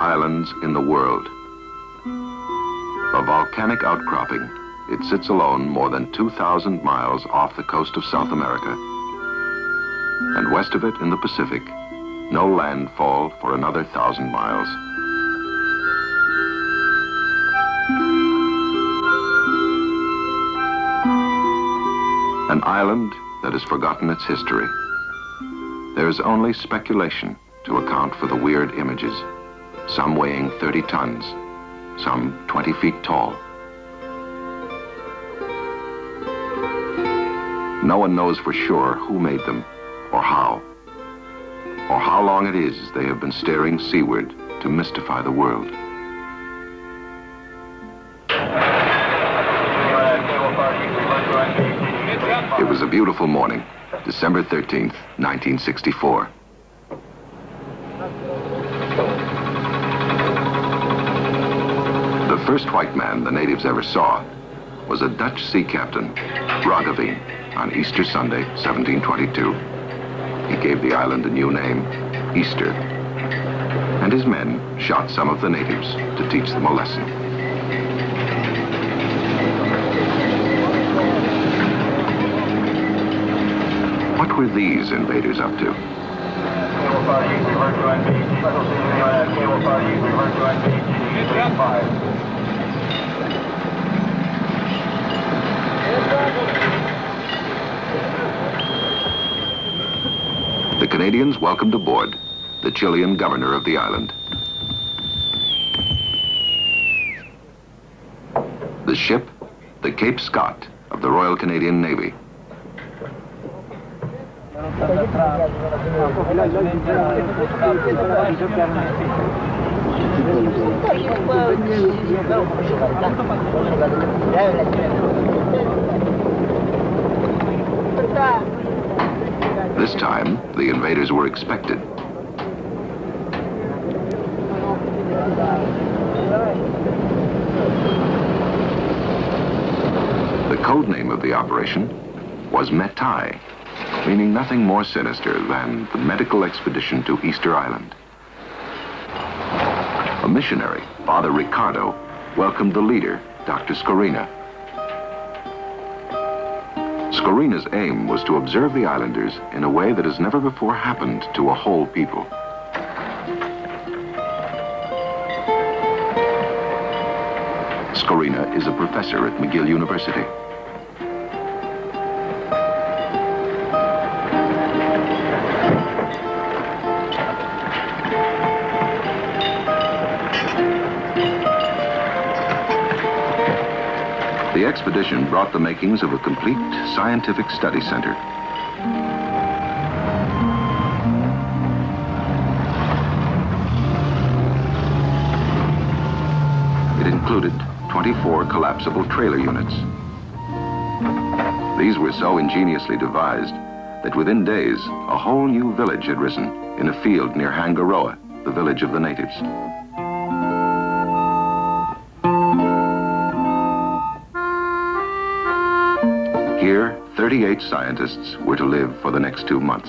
islands in the world. A volcanic outcropping, it sits alone more than 2,000 miles off the coast of South America. And west of it in the Pacific, no landfall for another thousand miles. An island that has forgotten its history. There is only speculation to account for the weird images, some weighing 30 tons, some 20 feet tall. No one knows for sure who made them or how, or how long it is they have been staring seaward to mystify the world. It was a beautiful morning, December 13th, 1964. First white man the natives ever saw was a Dutch sea captain, Roggeveen, on Easter Sunday, 1722. He gave the island a new name, Easter, and his men shot some of the natives to teach them a lesson. What were these invaders up to? The Canadians welcomed aboard the Chilean governor of the island. The ship, the Cape Scott of the Royal Canadian Navy. This time, the invaders were expected. The code name of the operation was METEI, meaning nothing more sinister than the medical expedition to Easter Island. A missionary, Father Ricardo, welcomed the leader, Dr. Skoryna. Skoryna's aim was to observe the islanders in a way that has never before happened to a whole people. Skoryna is a professor at McGill University. The expedition brought the makings of a complete scientific study center. It included 24 collapsible trailer units. These were so ingeniously devised that within days, a whole new village had risen in a field near Hangaroa, the village of the natives. 38 scientists were to live for the next two months.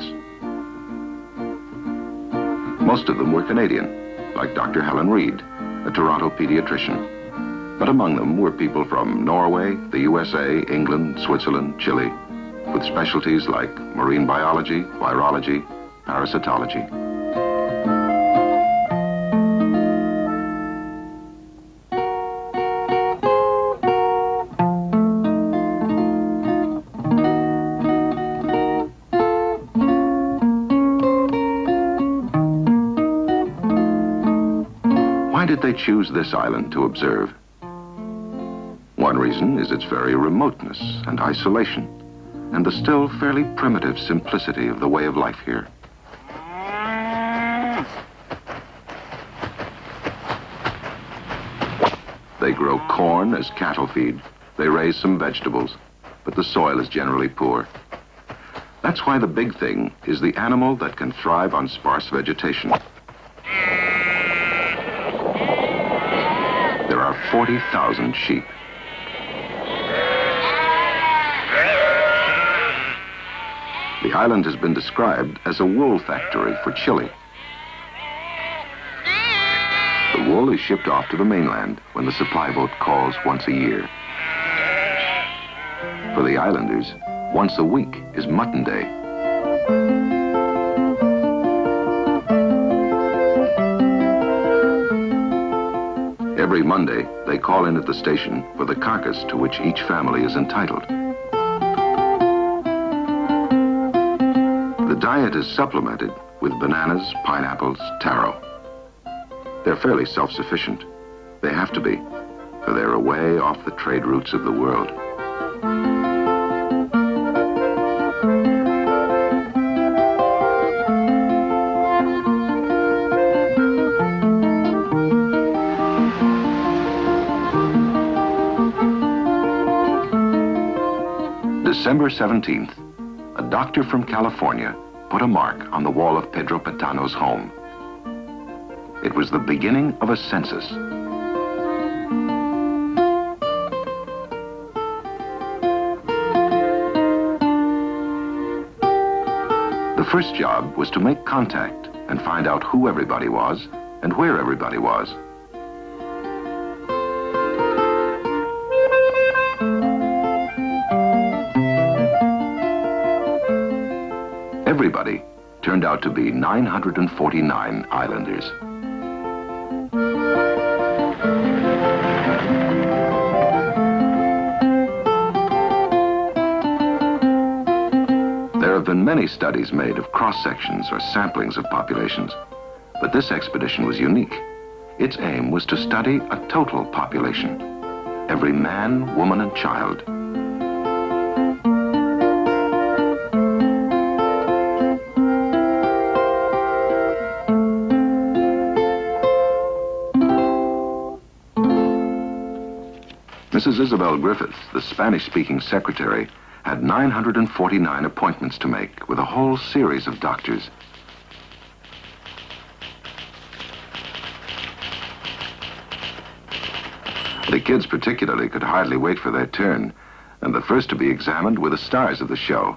Most of them were Canadian, like Dr. Helen Reed, a Toronto pediatrician. But among them were people from Norway, the USA, England, Switzerland, Chile, with specialties like marine biology, virology, parasitology. Choose this island to observe? One reason is its very remoteness and isolation, and the still fairly primitive simplicity of the way of life here. They grow corn as cattle feed. They raise some vegetables, but the soil is generally poor. That's why the big thing is the animal that can thrive on sparse vegetation. There are 40,000 sheep. The island has been described as a wool factory for Chile. The wool is shipped off to the mainland when the supply boat calls once a year. For the islanders, once a week is Mutton Day. Every Monday, they call in at the station for the carcass to which each family is entitled. The diet is supplemented with bananas, pineapples, taro. They're fairly self-sufficient. They have to be, for they're away off the trade routes of the world. December 17th, a doctor from California put a mark on the wall of Pedro Patano's home. It was the beginning of a census. The first job was to make contact and find out who everybody was and where everybody was. Out to be 949 islanders. There have been many studies made of cross-sections or samplings of populations, but this expedition was unique. Its aim was to study a total population, every man, woman, and child, Mrs. Isabel Griffith, the Spanish-speaking secretary, had 949 appointments to make with a whole series of doctors. The kids particularly could hardly wait for their turn, and the first to be examined were the stars of the show.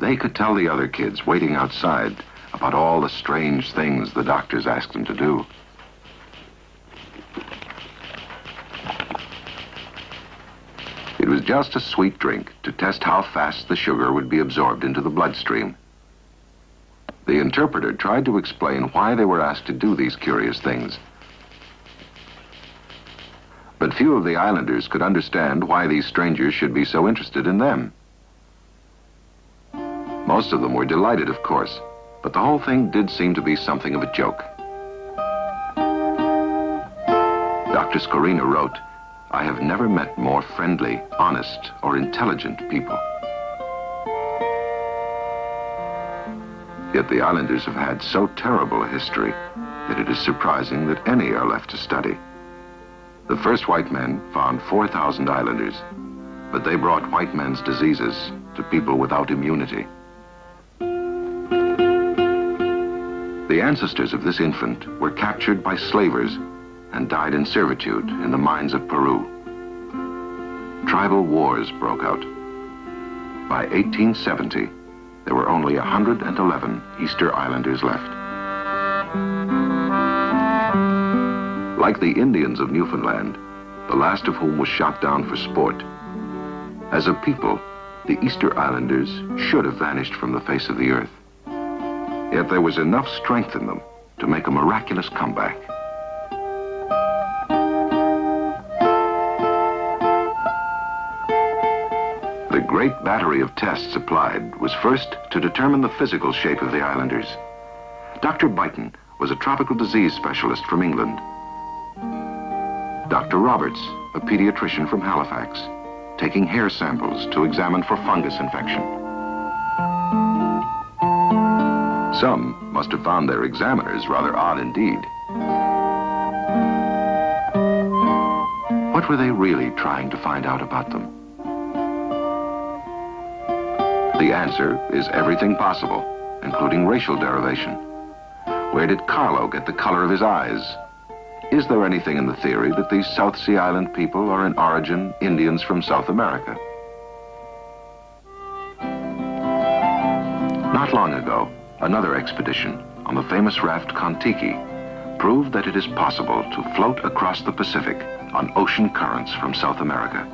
They could tell the other kids waiting outside about all the strange things the doctors asked them to do. It was just a sweet drink to test how fast the sugar would be absorbed into the bloodstream. The interpreter tried to explain why they were asked to do these curious things. But few of the islanders could understand why these strangers should be so interested in them. Most of them were delighted, of course, but the whole thing did seem to be something of a joke. Dr. Skoryna wrote, I have never met more friendly, honest, or intelligent people. Yet the islanders have had so terrible a history that it is surprising that any are left to study. The first white men found 4,000 islanders, but they brought white men's diseases to people without immunity. The ancestors of this infant were captured by slavers and died in servitude in the mines of Peru. Tribal wars broke out. By 1870, there were only 111 Easter Islanders left. Like the Indians of Newfoundland, the last of whom was shot down for sport, as a people, the Easter Islanders should have vanished from the face of the earth. Yet there was enough strength in them to make a miraculous comeback. Great battery of tests applied was first to determine the physical shape of the islanders. Dr. Byton was a tropical disease specialist from England. Dr. Roberts, a pediatrician from Halifax, taking hair samples to examine for fungus infection. Some must have found their examiners rather odd indeed. What were they really trying to find out about them? The answer is everything possible, including racial derivation. Where did Carlo get the color of his eyes? Is there anything in the theory that these South Sea Island people are in origin Indians from South America? Not long ago, another expedition on the famous raft Kon-Tiki proved that it is possible to float across the Pacific on ocean currents from South America.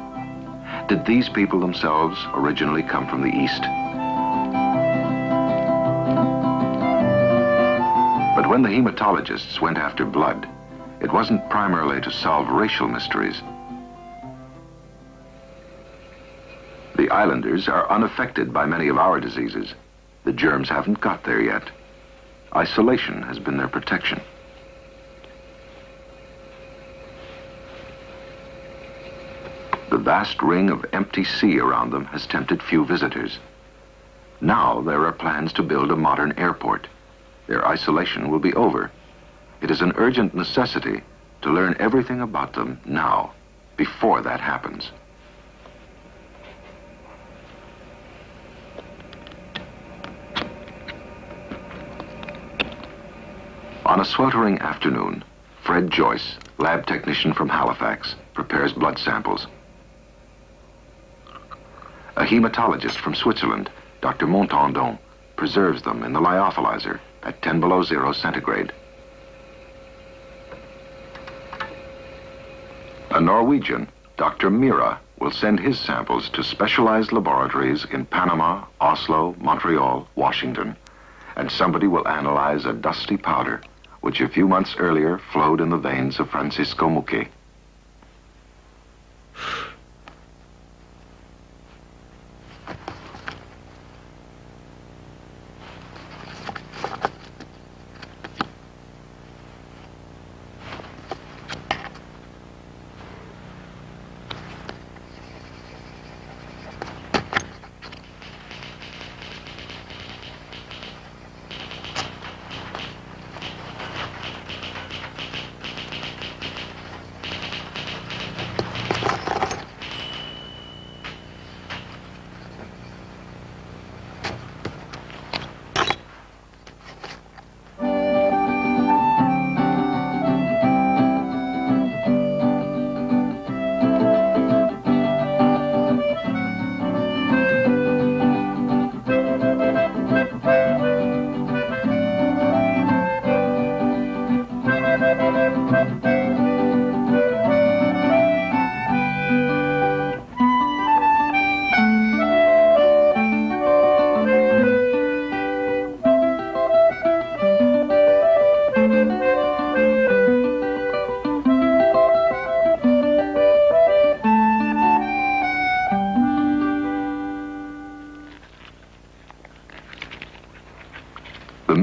Did these people themselves originally come from the East? But when the hematologists went after blood, it wasn't primarily to solve racial mysteries. The islanders are unaffected by many of our diseases. The germs haven't got there yet. Isolation has been their protection. Vast ring of empty sea around them has tempted few visitors. Now there are plans to build a modern airport. Their isolation will be over. It is an urgent necessity to learn everything about them now, before that happens. On a sweltering afternoon, Fred Joyce, lab technician from Halifax, prepares blood samples. A hematologist from Switzerland, Dr. Montandon, preserves them in the lyophilizer at 10 below zero centigrade. A Norwegian, Dr. Mira, will send his samples to specialized laboratories in Panama, Oslo, Montreal, Washington, and somebody will analyze a dusty powder which a few months earlier flowed in the veins of Francisco Muque.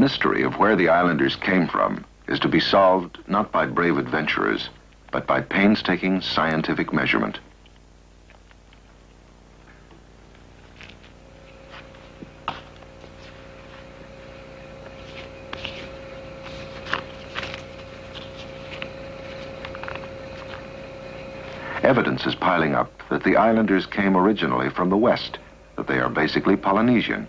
Mystery of where the islanders came from is to be solved not by brave adventurers, but by painstaking scientific measurement. Evidence is piling up that the islanders came originally from the west, that they are basically Polynesian.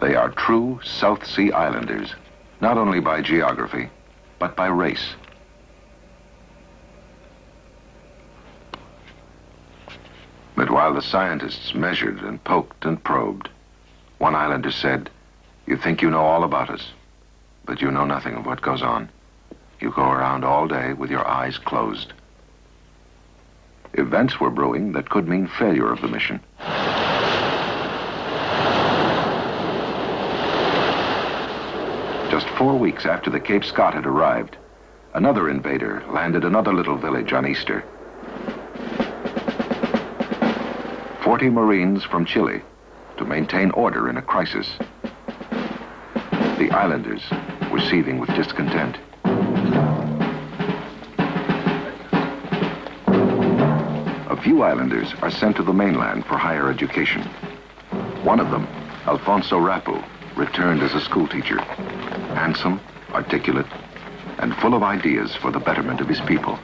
They are true South Sea Islanders, not only by geography, but by race. But while the scientists measured and poked and probed, one islander said, you think you know all about us, but you know nothing of what goes on. You go around all day with your eyes closed. Events were brewing that could mean failure of the mission. Just four weeks after the Cape Scott had arrived, another invader landed another little village on Easter. Forty Marines from Chile to maintain order in a crisis. The islanders were seething with discontent. A few islanders are sent to the mainland for higher education. One of them, Alfonso Rapu, returned as a schoolteacher handsome, articulate, and full of ideas for the betterment of his people.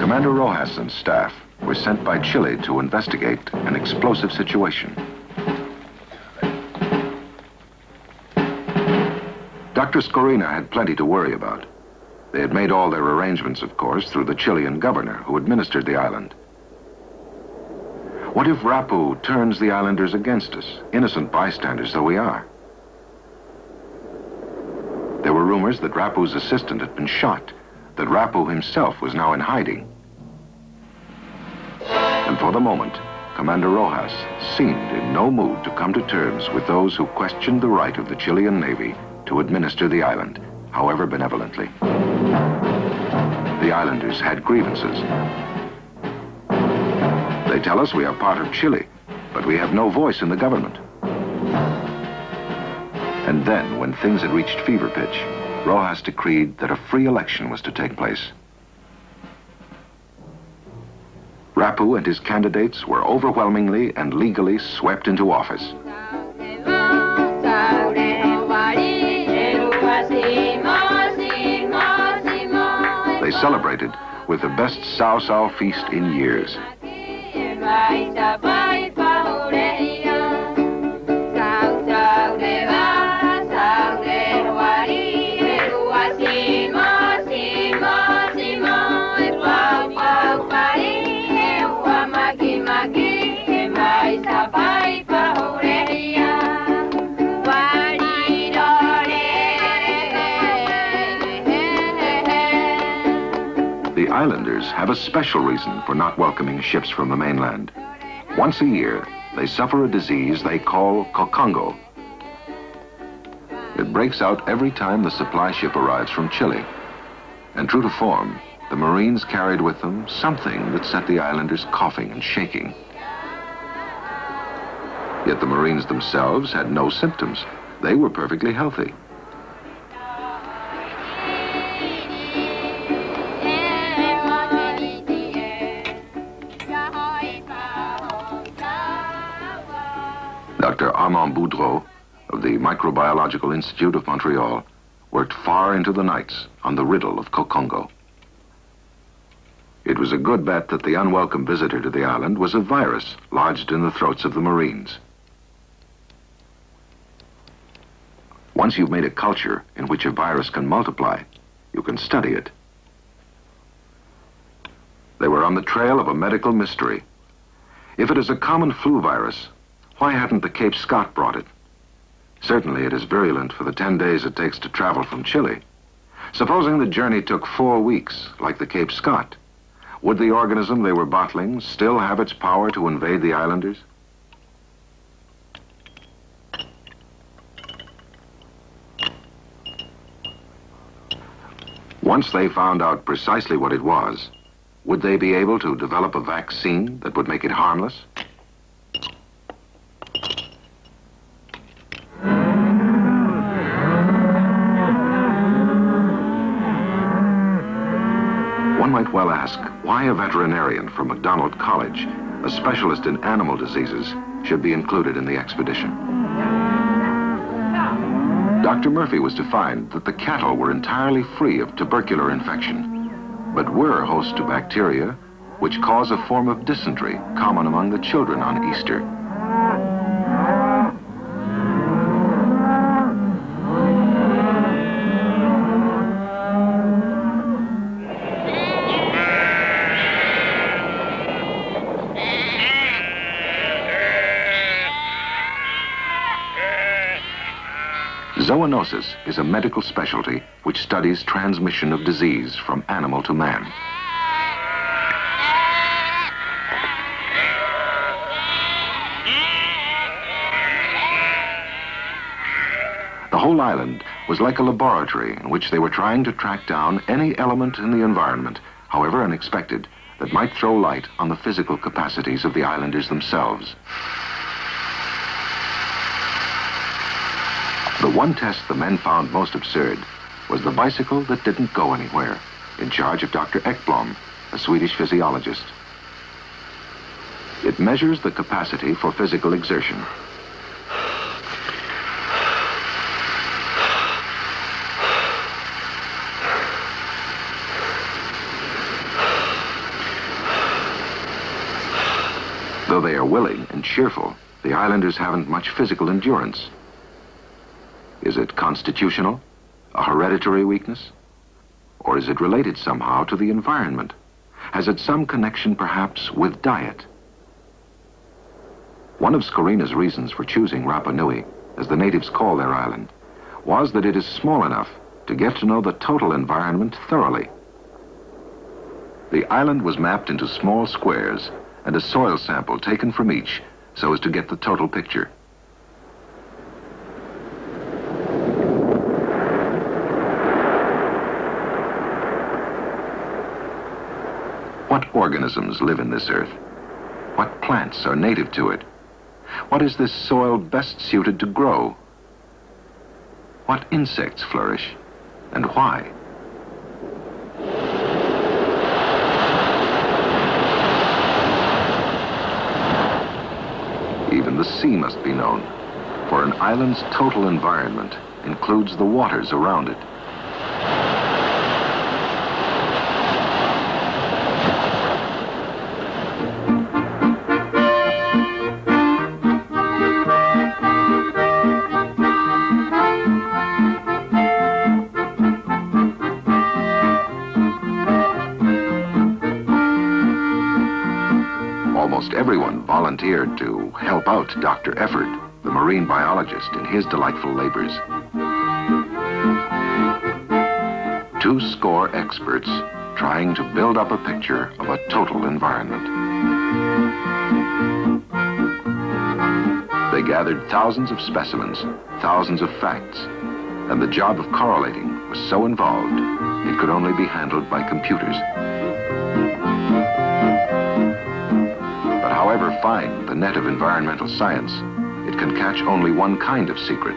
Commander Rojas and staff were sent by Chile to investigate an explosive situation. Dr. Skoryna had plenty to worry about. They had made all their arrangements, of course, through the Chilean governor who administered the island. What if Rapu turns the islanders against us, innocent bystanders though we are? There were rumors that Rapu's assistant had been shot, that Rapu himself was now in hiding. And for the moment, Commander Rojas seemed in no mood to come to terms with those who questioned the right of the Chilean Navy to administer the island, however benevolently. The islanders had grievances. They tell us we are part of Chile, but we have no voice in the government. And then, when things had reached fever pitch, Rojas decreed that a free election was to take place. Rapu and his candidates were overwhelmingly and legally swept into office. They celebrated with the best Sao Sao feast in years. The have a special reason for not welcoming ships from the mainland. Once a year, they suffer a disease they call kokongo. It breaks out every time the supply ship arrives from Chile. And true to form, the Marines carried with them something that set the islanders coughing and shaking. Yet the Marines themselves had no symptoms. They were perfectly healthy. Armand Boudreau of the Microbiological Institute of Montreal worked far into the nights on the riddle of Kokongo. It was a good bet that the unwelcome visitor to the island was a virus lodged in the throats of the Marines. Once you've made a culture in which a virus can multiply, you can study it. They were on the trail of a medical mystery. If it is a common flu virus, why hadn't the Cape Scott brought it? Certainly it is virulent for the 10 days it takes to travel from Chile. Supposing the journey took four weeks, like the Cape Scott, would the organism they were bottling still have its power to invade the islanders? Once they found out precisely what it was, would they be able to develop a vaccine that would make it harmless? might well ask why a veterinarian from Macdonald College, a specialist in animal diseases, should be included in the expedition. Dr. Murphy was to find that the cattle were entirely free of tubercular infection, but were host to bacteria which cause a form of dysentery common among the children on Easter. Zoonosis is a medical specialty which studies transmission of disease from animal to man. The whole island was like a laboratory in which they were trying to track down any element in the environment, however unexpected, that might throw light on the physical capacities of the islanders themselves. The one test the men found most absurd was the bicycle that didn't go anywhere, in charge of Dr. Ekblom, a Swedish physiologist. It measures the capacity for physical exertion. Though they are willing and cheerful, the islanders haven't much physical endurance. Is it constitutional? A hereditary weakness? Or is it related somehow to the environment? Has it some connection, perhaps, with diet? One of Skoryna's reasons for choosing Rapa Nui, as the natives call their island, was that it is small enough to get to know the total environment thoroughly. The island was mapped into small squares and a soil sample taken from each so as to get the total picture. What organisms live in this earth? What plants are native to it? What is this soil best suited to grow? What insects flourish and why? Even the sea must be known, for an island's total environment includes the waters around it. Almost everyone volunteered to help out Dr. Efford, the marine biologist, in his delightful labors. Two score experts trying to build up a picture of a total environment. They gathered thousands of specimens, thousands of facts, and the job of correlating was so involved it could only be handled by computers. Fine the net of environmental science, it can catch only one kind of secret.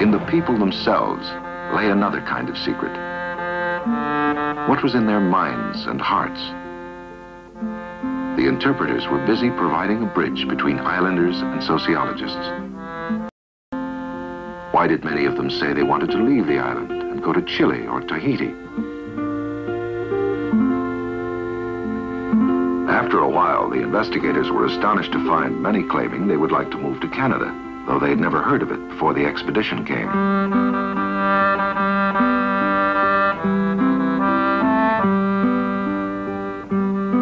In the people themselves lay another kind of secret. What was in their minds and hearts? The interpreters were busy providing a bridge between islanders and sociologists. Why did many of them say they wanted to leave the island and go to Chile or Tahiti? After a while, the investigators were astonished to find many claiming they would like to move to Canada, though they had never heard of it before the expedition came.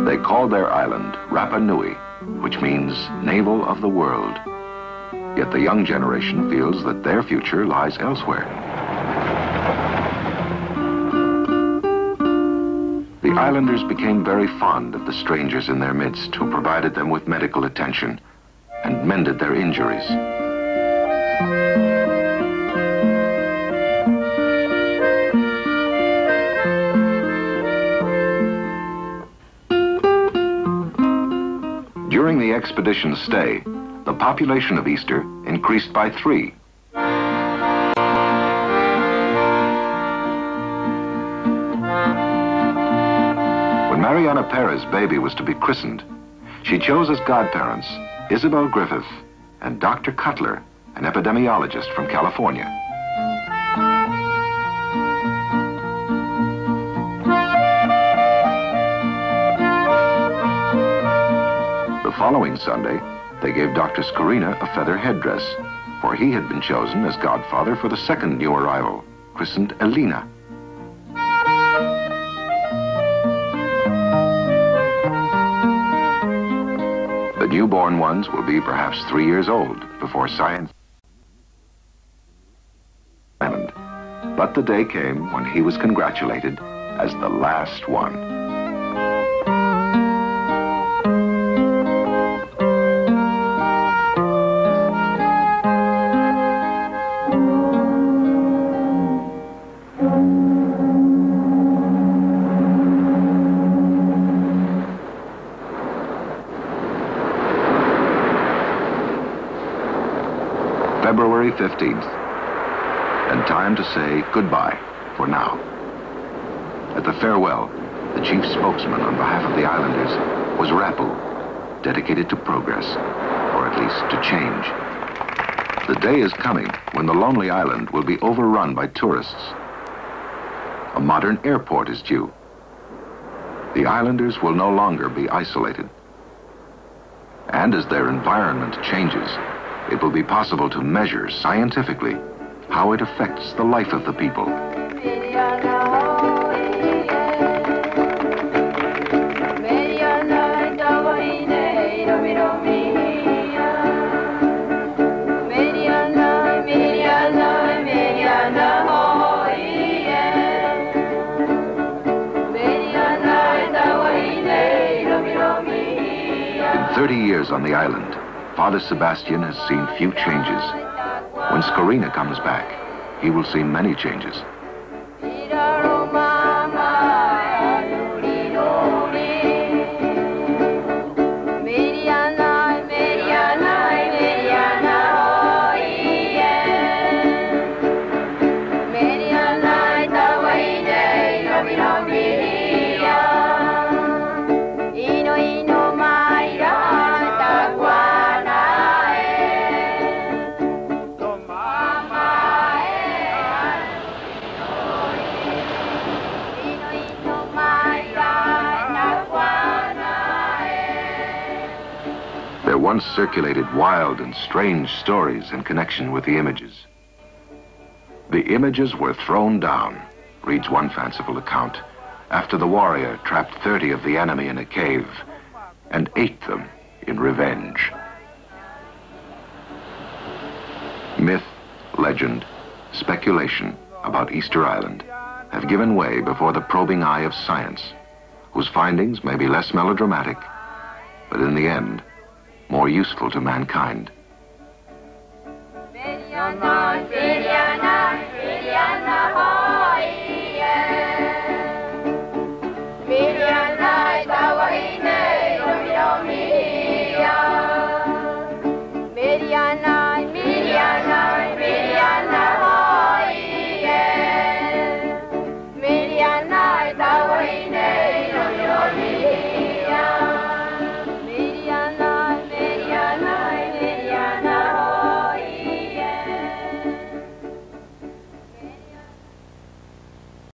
They called their island Rapa Nui, which means navel of the world. Yet the young generation feels that their future lies elsewhere. Islanders became very fond of the strangers in their midst who provided them with medical attention and mended their injuries. During the expedition's stay, the population of Easter increased by three. Mariana Perez's baby was to be christened, she chose as godparents Isabel Griffith and Dr. Cutler, an epidemiologist from California. The following Sunday, they gave Dr. Skoryna a feather headdress, for he had been chosen as godfather for the second new arrival, christened Elena. Newborn ones will be perhaps three years old before science. But the day came when he was congratulated as the last one. 15th, and time to say goodbye for now. At the farewell, the chief spokesman on behalf of the islanders was Rapu, dedicated to progress, or at least to change. The day is coming when the lonely island will be overrun by tourists. A modern airport is due. The islanders will no longer be isolated. And as their environment changes, it will be possible to measure scientifically how it affects the life of the people. In 30 years on the island, Father Sebastian has seen few changes. When Skoryna comes back, he will see many changes. Circulated wild and strange stories in connection with the images. The images were thrown down, reads one fanciful account, after the warrior trapped 30 of the enemy in a cave and ate them in revenge. Myth, legend, speculation about Easter Island have given way before the probing eye of science, whose findings may be less melodramatic, but in the end, more useful to mankind.